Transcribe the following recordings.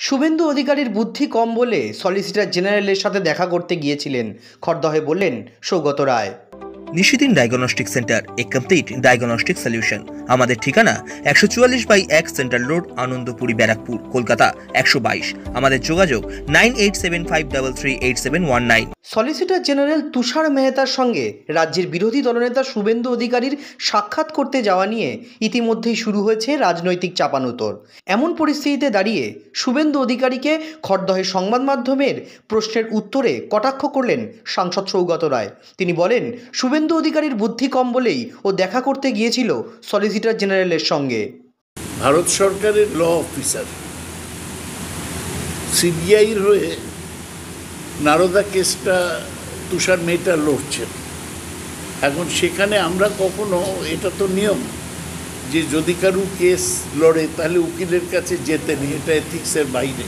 শুভেন্দু অধিকারীর বুদ্ধি কম বলে সলিসিটর জেনারেলের সাথে দেখা করতে গিয়েছিলেন খর্দহে বললেন, সৌগত রায়। নিশিদিন ডায়াগনস্টিক সেন্টার এ কমপ্লিট ডায়াগনস্টিক সলিউশন আমাদের ঠিকানা একশো চুয়াল্লিশ বাই এক সেন্ট্রাল রোড, আনন্দপুরি, ব্যারাকপুর, কলকাতা একশো বাইশ। আমাদের যোগাযোগ nine eight seven five double three eight seven one nine. Solicitor general Tushar মেহতার সঙ্গে রাজ্যের বিরোধী দলনেতা শুভেন্দু অধিকারীর সাক্ষাৎ করতে যাওয়া নিয়ে ইতিমধ্যেই শুরু হয়েছে রাজনৈতিক চাপানোতর। এমন পরিস্থিতিতে দাঁড়িয়ে শুভেন্দু অধিকারীকে খড়দহে সংবাদ মাধ্যমের প্রশ্নের উত্তরে কটাক্ষ করলেন সাংসদ সৌগত রায়। তিনি বলেন, শুভেন্দু অধিকারীর বুদ্ধি কম বলেই ও দেখা করতে গিয়েছিল সলিসিটর জেনারেলের সঙ্গে। ভারত সরকারের ল অফিসার সিবিআইর হয়ে নারদা কেসটা তুষার মেয়েটা লড়ছেন। এখন সেখানে আমরা কখনো, এটা তো নিয়ম, যে যদি কারু কেস লড়ে, তাহলে উকিলের কাছে যেতে নেই, এটা এথিক্সের বাইরে।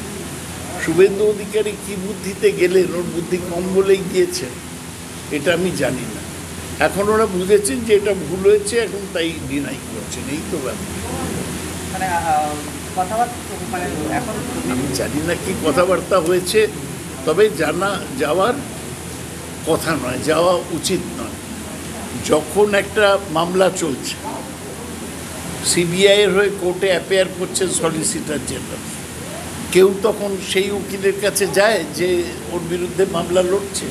শুভেন্দু অধিকারী কী বুদ্ধিতে গেলেন, ওর বুদ্ধি কম বলেই গিয়েছে এটা আমি জানি না। এখন ওরা বুঝেছেন যে এটা ভুল হয়েছে এখন তাই ডিনাই করছেন এই তো ব্যাপার। মানে মানে এখন আমি জানি না কি কথাবার্তা হয়েছে তবে জানা যাওয়ার কথা নয় যাওয়া উচিত নয়। যখন একটা মামলা চলছে সিবিআইয়ের হয়ে কোর্টে অ্যাপেয়ার করছেন সলিসিটার জেনারেল কেউ তখন সেই উকিলের কাছে যায় যে ওর বিরুদ্ধে মামলা লড়ছে।